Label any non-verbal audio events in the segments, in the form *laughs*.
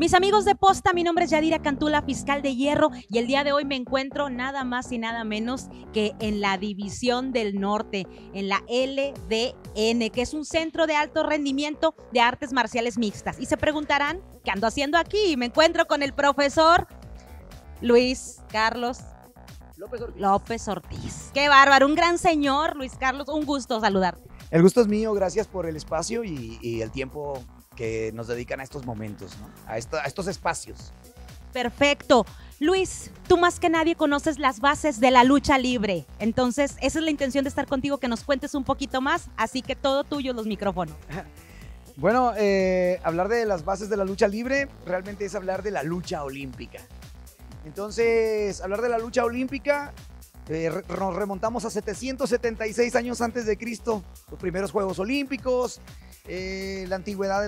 Mis amigos de Posta, mi nombre es Yadira Cantula, fiscal de hierro, y el día de hoy me encuentro nada más y nada menos que en la División del Norte, en la LDN, que es un centro de alto rendimiento de artes marciales mixtas. Y se preguntarán, ¿qué ando haciendo aquí? Y me encuentro con el profesor Luis Carlos López Ortiz. López Ortiz. Qué bárbaro, un gran señor, Luis Carlos, un gusto saludarte. El gusto es mío, gracias por el espacio y, y el tiempo que nos dedican a estos momentos, ¿no? a, esto- a estos espacios. Perfecto. Luis, tú más que nadie conoces las bases de la lucha libre. Entonces, esa es la intención de estar contigo, que nos cuentes un poquito más. Así que todo tuyo los micrófonos. *laughs* Bueno, eh, hablar de las bases de la lucha libre realmente es hablar de la lucha olímpica. Entonces, hablar de la lucha olímpica, eh, re- nos remontamos a 776 años antes de Cristo, los primeros Juegos Olímpicos, eh, la antigüedad,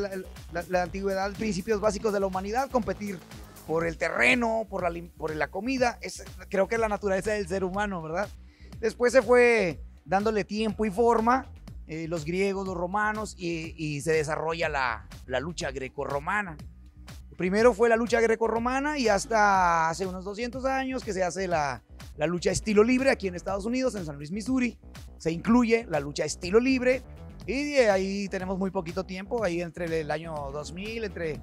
la, principios básicos de la humanidad, competir por el terreno, por la, comida, es, creo que es la naturaleza del ser humano, ¿verdad? Después se fue dándole tiempo y forma, eh, los griegos, los romanos, y, y se desarrolla la, la lucha grecorromana. Primero fue la lucha grecorromana y hasta hace unos 200 años que se hace la, la lucha estilo libre aquí en Estados Unidos, en San Luis, Missouri. Se incluye la lucha estilo libre y de ahí tenemos muy poquito tiempo, ahí entre el año 2000, entre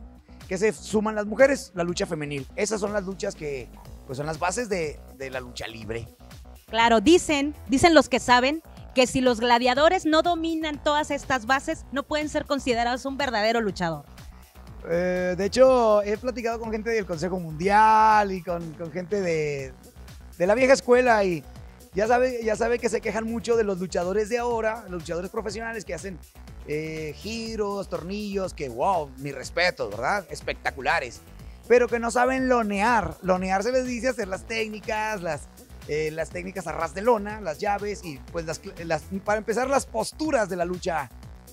que se suman las mujeres, la lucha femenil. Esas son las luchas que pues son las bases de, de la lucha libre. Claro, dicen, dicen los que saben que si los gladiadores no dominan todas estas bases, no pueden ser considerados un verdadero luchador. Eh, de hecho, he platicado con gente del Consejo Mundial y con, con gente de, de la vieja escuela y ya sabe, ya sabe que se quejan mucho de los luchadores de ahora, los luchadores profesionales que hacen eh, giros, tornillos, que wow, mi respeto, ¿verdad? Espectaculares. Pero que no saben lonear. Lonear se les dice hacer las técnicas, las, eh, las técnicas a ras de lona, las llaves y pues las, las- para empezar las posturas de la lucha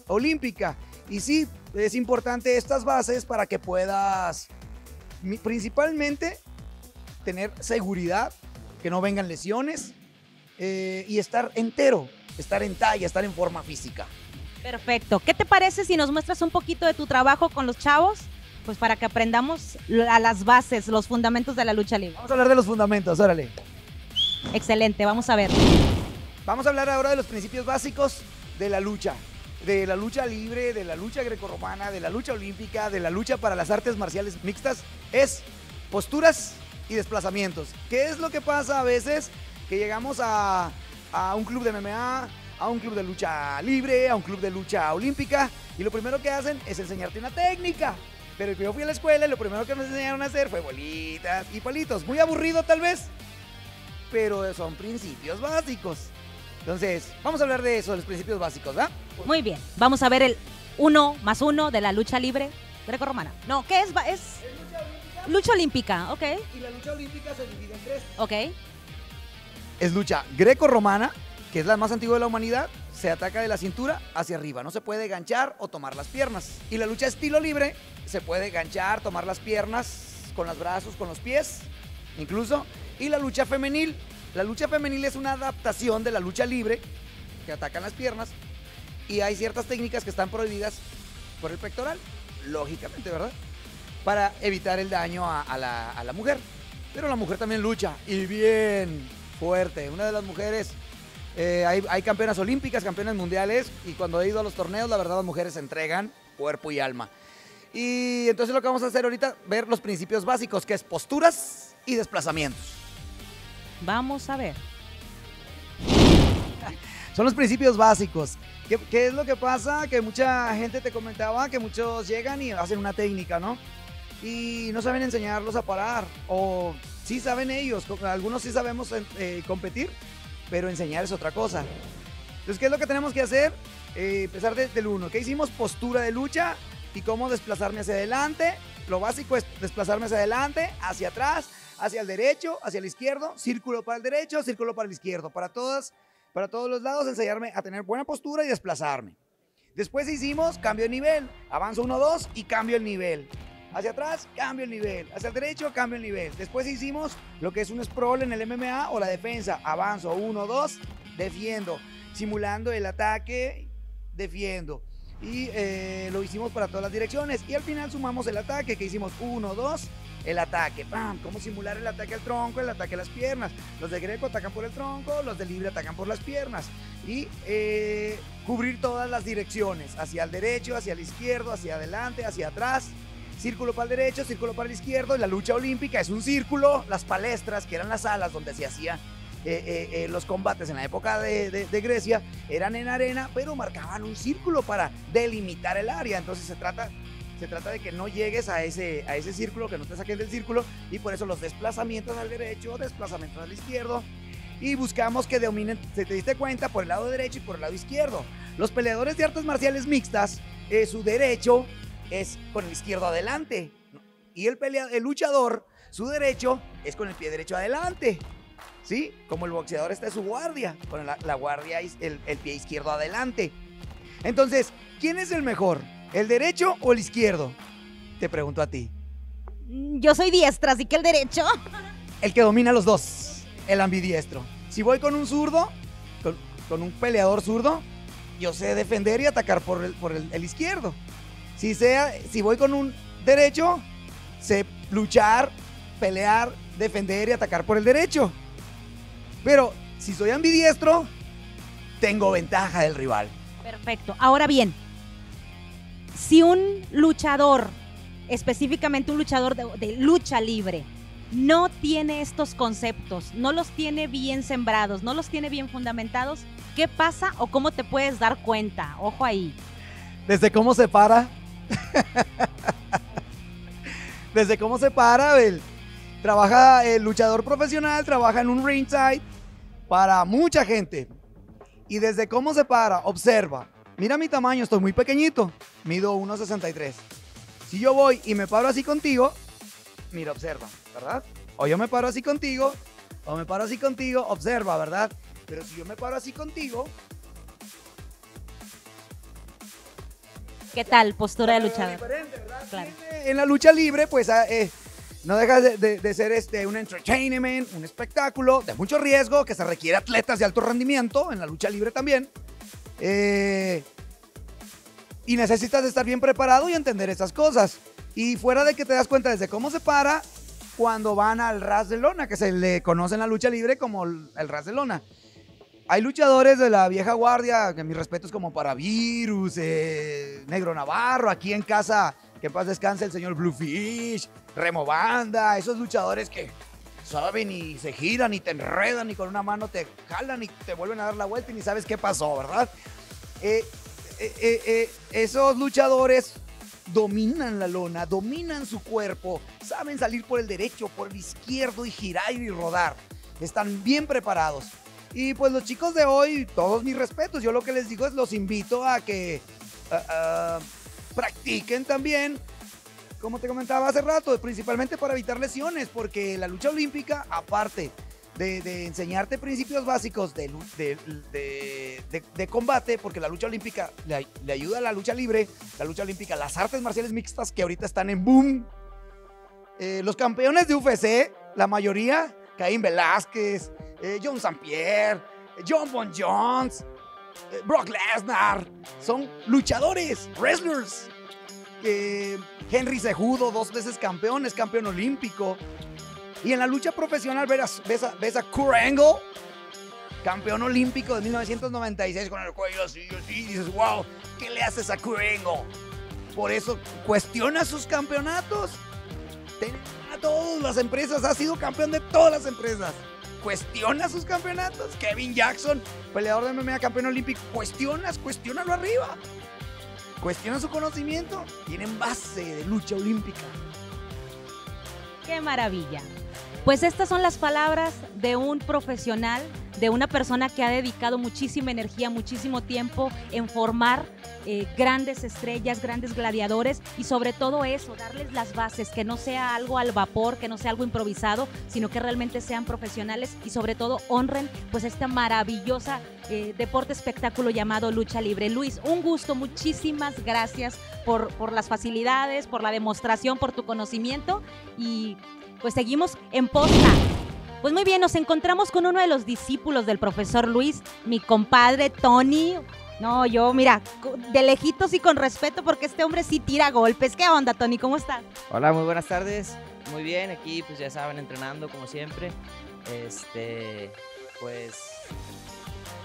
olímpica. Y sí, es importante estas bases para que puedas principalmente tener seguridad, que no vengan lesiones eh, y estar entero, estar en talla, estar en forma física. Perfecto. ¿Qué te parece si nos muestras un poquito de tu trabajo con los chavos? Pues para que aprendamos la- las bases, los fundamentos de la lucha libre. Vamos a hablar de los fundamentos, órale. Excelente, vamos a ver. Vamos a hablar ahora de los principios básicos de la lucha. De la lucha libre, de la lucha grecorromana, de la lucha olímpica, de la lucha para las artes marciales mixtas. Es posturas y desplazamientos. ¿Qué es lo que pasa a veces? Que llegamos a, a un club de MMA, a un club de lucha libre, a un club de lucha olímpica, y lo primero que hacen es enseñarte una técnica. Pero yo fui a la escuela y lo primero que me enseñaron a hacer fue bolitas y palitos. Muy aburrido tal vez, pero son principios básicos. Entonces, vamos a hablar de eso, de los principios básicos, ¿va? Muy bien, vamos a ver el uno más uno de la lucha libre grecorromana. No, ¿qué es? Va- Es lucha olímpica, ok, Y la lucha olímpica se divide en tres. ok. Es lucha greco-romana, que es la más antigua de la humanidad. Se ataca de la cintura hacia arriba. No se puede ganchar o tomar las piernas. Y la lucha estilo libre, se puede ganchar, tomar las piernas con los brazos, con los pies, incluso. Y la lucha femenil. La lucha femenil es una adaptación de la lucha libre, que atacan las piernas. Y hay ciertas técnicas que están prohibidas por el pectoral, lógicamente, ¿verdad? Para evitar el daño a, a la, a la mujer. Pero la mujer también lucha y bien fuerte. Una de las mujeres, eh, hay, hay campeonas olímpicas, campeonas mundiales y cuando he ido a los torneos, la verdad las mujeres se entregan cuerpo y alma. Y entonces lo que vamos a hacer ahorita, ver los principios básicos, que es posturas y desplazamientos. Vamos a ver. *laughs* Son los principios básicos. ¿Qué, qué es lo que pasa? Que mucha gente te comentaba que muchos llegan y hacen una técnica, ¿no? Y no saben enseñarlos a parar. O sí saben ellos, algunos sí sabemos eh, competir, pero enseñar es otra cosa. Entonces, ¿qué es lo que tenemos que hacer? Eh, empezar desde el uno. ¿Qué hicimos? Postura de lucha y cómo desplazarme hacia adelante. Lo básico es desplazarme hacia adelante, hacia atrás, hacia el derecho, hacia el izquierdo, círculo para el derecho, círculo para el izquierdo. Para todas para todos los lados, enseñarme a tener buena postura y desplazarme. Después hicimos cambio de nivel. Avanzo 1, 2 y cambio el nivel. Hacia atrás, cambio el nivel. Hacia el derecho, cambio el nivel. Después hicimos lo que es un sprawl en el MMA o la defensa. Avanzo 1, 2, defiendo. Simulando el ataque, defiendo. y eh, lo hicimos para todas las direcciones. Y al final sumamos el ataque, que hicimos uno, dos, el ataque. ¡Pam! ¿Cómo simular el ataque al tronco, el ataque a las piernas? Los de Greco atacan por el tronco, los de Libre atacan por las piernas. Y eh, cubrir todas las direcciones, hacia el derecho, hacia el izquierdo, hacia adelante, hacia atrás. Círculo para el derecho, círculo para el izquierdo. La lucha olímpica es un círculo. Las palestras, que eran las salas donde se hacía eh, eh, eh, los combates en la época de, Grecia eran en arena, pero marcaban un círculo para delimitar el área. Entonces se trata, se trata de que no llegues a ese, a ese círculo, que no te saquen del círculo, y por eso los desplazamientos al derecho, desplazamientos al izquierdo. Y buscamos que dominen, se te diste cuenta, por el lado derecho y por el lado izquierdo. Los peleadores de artes marciales mixtas, su derecho es con el izquierdo adelante. Y el, el luchador, su derecho es con el pie derecho adelante. ¿sí? Como el boxeador está en su guardia, con la, guardia, el, el pie izquierdo adelante. Entonces, ¿quién es el mejor? ¿El derecho o el izquierdo? Te pregunto a ti. Mm, yo soy diestra, así que el derecho. *laughs* El que domina los dos, el ambidiestro. Si voy con un zurdo, con, un peleador zurdo, yo sé defender y atacar por el, por el, izquierdo. Si, sea, si voy con un derecho, sé luchar, pelear, defender y atacar por el derecho. Pero si soy ambidiestro, tengo ventaja del rival. Perfecto. Ahora bien, si un luchador, específicamente un luchador de, lucha libre, no tiene estos conceptos, no los tiene bien sembrados, no los tiene bien fundamentados, ¿qué pasa o cómo te puedes dar cuenta? Ojo ahí. Desde cómo se para. *laughs* Desde cómo se para, trabaja el luchador profesional, trabaja en un ringside, para mucha gente. Y desde cómo se para, observa. Mira mi tamaño, estoy muy pequeñito. Mido 1,63. Si yo voy y me paro así contigo, mira, observa, ¿verdad? O yo me paro así contigo, o me paro así contigo, observa, ¿verdad? Pero si yo me paro así contigo... ¿Qué tal? Postura de luchador. En la lucha libre, pues... Ah, eh, no deja de, ser este, un entertainment, un espectáculo de mucho riesgo que se requiere atletas de alto rendimiento, en la lucha libre también. Eh, y necesitas estar bien preparado y entender esas cosas. Y fuera de que te das cuenta desde cómo se para cuando van al ras de lona, que se le conoce en la lucha libre como el, ras de lona. Hay luchadores de la vieja guardia, que mi respeto es como para Virus, eh, Negro Navarro, aquí en casa que paz descanse el señor Bluefish, Remo Banda, esos luchadores que saben y se giran y te enredan y con una mano te jalan y te vuelven a dar la vuelta y ni sabes qué pasó, ¿verdad? Eh, eh, esos luchadores dominan la lona, dominan su cuerpo, saben salir por el derecho, por el izquierdo y girar y rodar. Están bien preparados. Y pues los chicos de hoy, todos mis respetos, yo lo que les digo es los invito a que practiquen también, como te comentaba hace rato, principalmente para evitar lesiones, porque la lucha olímpica, aparte de, enseñarte principios básicos de, de, combate, porque la lucha olímpica le, ayuda a la lucha libre, la lucha olímpica, las artes marciales mixtas que ahorita están en boom. Eh, los campeones de UFC, la mayoría, Caín Velázquez, eh, John St. Pierre, John Bon Jones, eh, Brock Lesnar, son luchadores, wrestlers. Que Henry Sejudo, dos veces campeón, es campeón olímpico. Y en la lucha profesional ves a, ves Kurt Angle, campeón olímpico de 1996 con el cuello así, así, y dices, wow, ¿qué le haces a Kurt Angle? Por eso cuestiona sus campeonatos. A todas las empresas, ha sido campeón de todas las empresas cuestiona sus campeonatos. Kevin Jackson, peleador de MMA, campeón olímpico, cuestionas, cuestiónalo arriba. Cuestiona su conocimiento. Tienen base de lucha olímpica. Qué maravilla. Pues estas son las palabras de un profesional, de una persona que ha dedicado muchísima energía, muchísimo tiempo en formar eh, grandes estrellas, grandes gladiadores y sobre todo eso, darles las bases, que no sea algo al vapor, que no sea algo improvisado, sino que realmente sean profesionales y sobre todo honren pues esta maravillosa eh, deporte espectáculo llamado lucha libre. Luis, un gusto, muchísimas gracias por, por las facilidades, por la demostración, por tu conocimiento y pues seguimos en posta. Pues muy bien, nos encontramos con uno de los discípulos del profesor Luis, mi compadre Tony, No, yo, mira, de lejitos y con respeto porque este hombre sí tira golpes. ¿Qué onda, Tony? ¿Cómo estás? Hola, muy buenas tardes. Muy bien, aquí pues ya saben, entrenando como siempre. Este, pues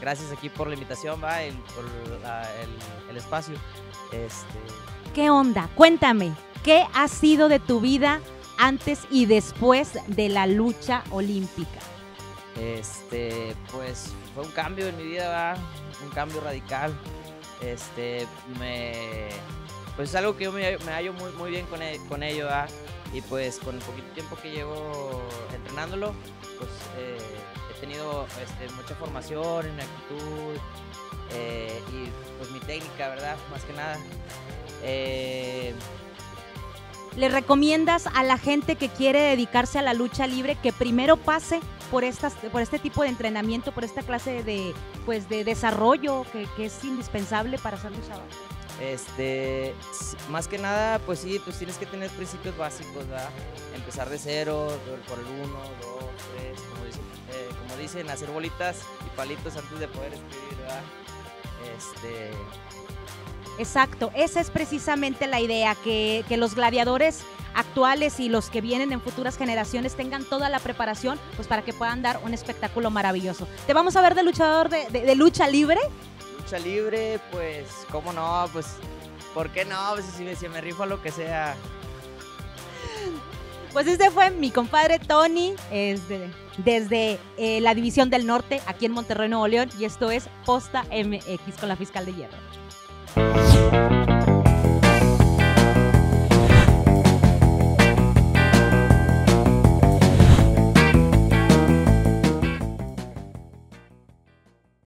gracias aquí por la invitación, va, el, por el, espacio. Este... ¿Qué onda? Cuéntame, ¿qué ha sido de tu vida antes y después de la lucha olímpica? Este, pues fue un cambio en mi vida, un cambio radical. Este, me, pues es algo que yo me, hallo muy, muy bien con, e, con ello, y pues con el poquito tiempo que llevo entrenándolo, pues eh, he tenido este, mucha formación en actitud eh, y pues mi técnica, ¿verdad? Más que nada. Eh, ¿Le recomiendas a la gente que quiere dedicarse a la lucha libre que primero pase por, estas, por este tipo de entrenamiento, por esta clase de, pues, de desarrollo que, es indispensable para ser luchador? Este, más que nada, pues sí, pues tienes que tener principios básicos, ¿verdad? Empezar de cero, por el uno, dos, tres, como dicen, eh, como dicen, hacer bolitas y palitos antes de poder escribir, ¿verdad? Este, Exacto, esa es precisamente la idea, que, los gladiadores actuales y los que vienen en futuras generaciones tengan toda la preparación pues para que puedan dar un espectáculo maravilloso. ¿Te vamos a ver de luchador de, lucha libre? Lucha libre, pues, ¿cómo no? Pues, ¿por qué no? Pues si, si me rifo lo que sea. Pues este fue mi compadre Tony, desde eh, la División del Norte, aquí en Monterrey, Nuevo León, y esto es Posta MX con la Fiscal de Hierro.